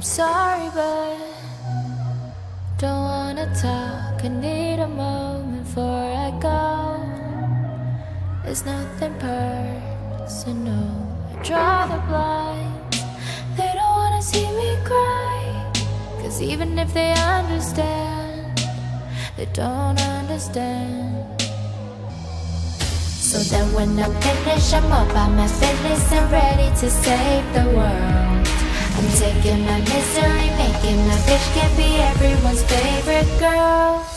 I'm sorry, but don't wanna talk. I need a moment before I go. It's nothing personal. I draw the blinds. They don't wanna see me cry. Cause even if they understand, they don't understand. So then when I finish, I'm all by my fitness and ready to save the world. I'm taking my misery, making my bitch can be everyone's favorite girl.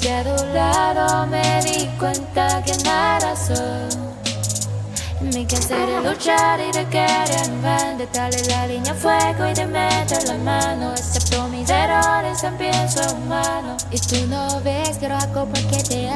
Porque a tu lado me di cuenta que nada soy. Me cansé de luchar y de querer en vano De darle la línea fuego y de meter la mano. Acepto mis errores, también soy humano. Y tú no ves que lo hago porque te